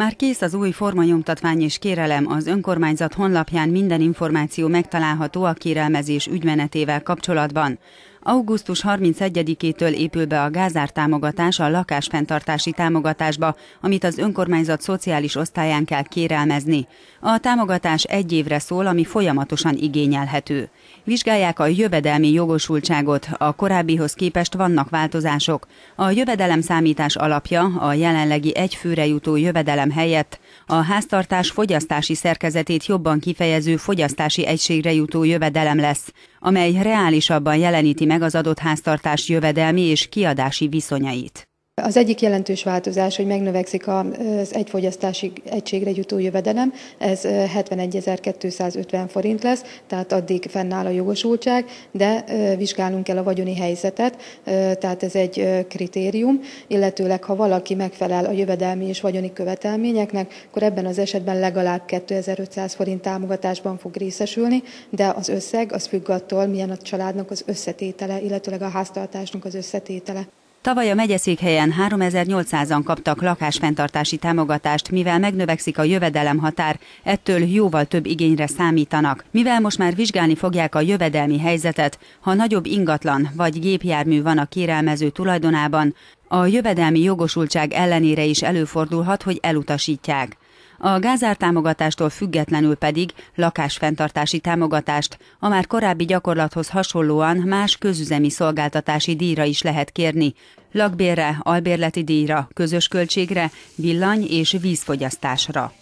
Már kész az új formanyomtatvány és kérelem, az önkormányzat honlapján minden információ megtalálható a kérelmezés ügymenetével kapcsolatban. Augusztus 31-től épül be a gázár támogatás a lakásfenntartási támogatásba, amit az önkormányzat szociális osztályán kell kérelmezni. A támogatás egy évre szól, ami folyamatosan igényelhető. Vizsgálják a jövedelmi jogosultságot, a korábbihoz képest vannak változások. A jövedelem számítás alapja a jelenlegi egyfőre jutó jövedelem helyett a háztartás fogyasztási szerkezetét jobban kifejező fogyasztási egységre jutó jövedelem lesz, amely reálisabban jeleníti meg az adott háztartás jövedelmi és kiadási viszonyait. Az egyik jelentős változás, hogy megnövekszik az egyfogyasztási egységre jutó jövedelem, ez 71.250 forint lesz, tehát addig fennáll a jogosultság, de vizsgálnunk kell a vagyoni helyzetet, tehát ez egy kritérium, illetőleg ha valaki megfelel a jövedelmi és vagyoni követelményeknek, akkor ebben az esetben legalább 2500 forint támogatásban fog részesülni, de az összeg az függ attól, milyen a családnak az összetétele, illetőleg a háztartásnak az összetétele. Tavaly a megyeszékhelyen 3800-an kaptak lakásfenntartási támogatást, mivel megnövekszik a jövedelem határ, ettől jóval több igényre számítanak. Mivel most már vizsgálni fogják a jövedelmi helyzetet, ha nagyobb ingatlan vagy gépjármű van a kérelmező tulajdonában, a jövedelmi jogosultság ellenére is előfordulhat, hogy elutasítják. A gázár támogatástól függetlenül pedig lakásfenntartási támogatást, a már korábbi gyakorlathoz hasonlóan más közüzemi szolgáltatási díjra is lehet kérni, lakbérre, albérleti díjra, közös költségre, villany és vízfogyasztásra.